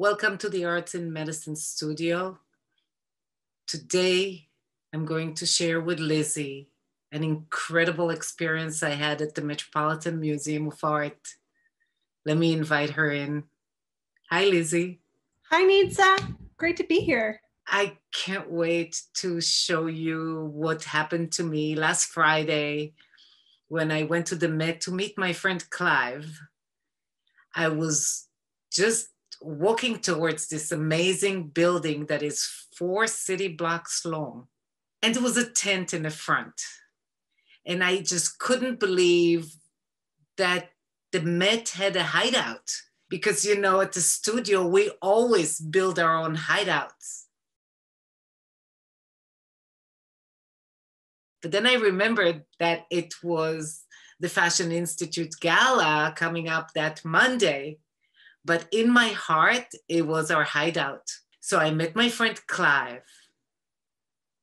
Welcome to the Arts and Medicine Studio. Today, I'm going to share with Lizzie an incredible experience I had at the Metropolitan Museum of Art. Let me invite her in. Hi, Lizzie. Hi, Nitza. Great to be here. I can't wait to show you what happened to me last Friday when I went to the Met to meet my friend Clive. I was just walking towards this amazing building that is four city blocks long. And there was a tent in the front. And I just couldn't believe that the Met had a hideout because, you know, at the studio, we always build our own hideouts. But then I remembered that it was the Fashion Institute Gala coming up that Monday. But in my heart, it was our hideout. So I met my friend Clive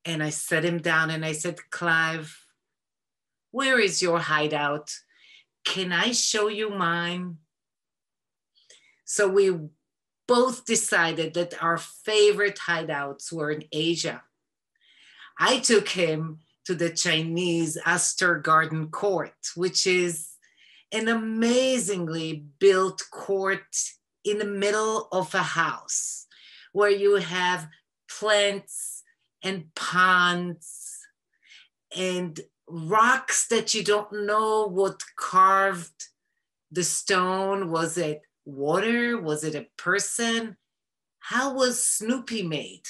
and I set him down and I said, Clive, where is your hideout? Can I show you mine? So we both decided that our favorite hideouts were in Asia. I took him to the Chinese Astor Garden Court, which is an amazingly built court in the middle of a house where you have plants and ponds and rocks that you don't know what carved the stone. Was it water? Was it a person? How was Snoopy made?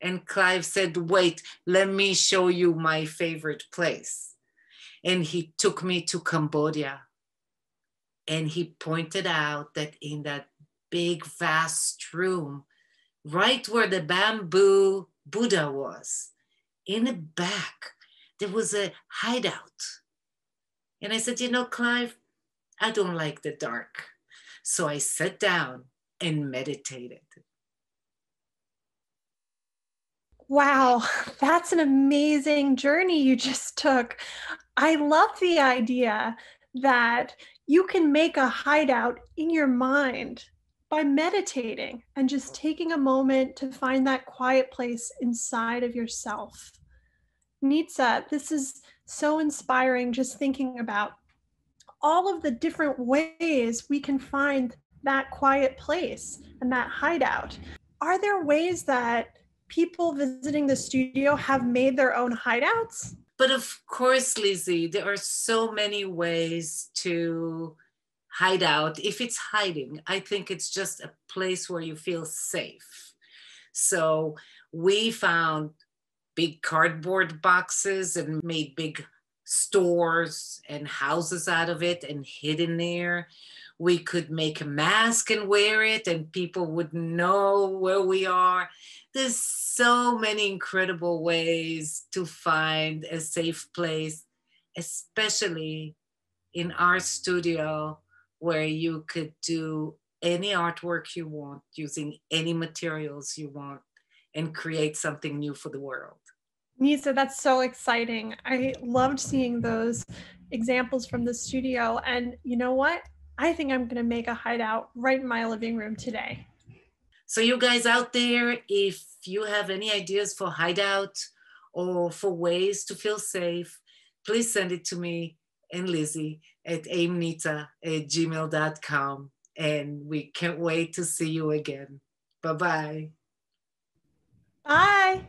And Clive said, Wait, let me show you my favorite place. And he took me to Cambodia. And he pointed out that in that big, vast room, right where the bamboo Buddha was, in the back, there was a hideout. And I said, You know, Clive, I don't like the dark. So I sat down and meditated. Wow, that's an amazing journey you just took. I love the idea that you can make a hideout in your mind by meditating and just taking a moment to find that quiet place inside of yourself. Nitza, this is so inspiring just thinking about all of the different ways we can find that quiet place and that hideout. Are there ways that people visiting the studio have made their own hideouts? But of course, Lizzie, there are so many ways to hide out. If it's hiding, I think it's just a place where you feel safe. So we found big cardboard boxes and made big stores and houses out of it and hid in there. We could make a mask and wear it, and people would know where we are there's so many incredible ways to find a safe place, especially in our studio where you could do any artwork you want using any materials you want and create something new for the world. Nitza, that's so exciting. I loved seeing those examples from the studio. And you know what? I think I'm going to make a hideout right in my living room today. So, you guys out there, if you have any ideas for hideout or for ways to feel safe, please send it to me and Lizzie at aimnita at gmail.com. And we can't wait to see you again. Bye-bye. Bye.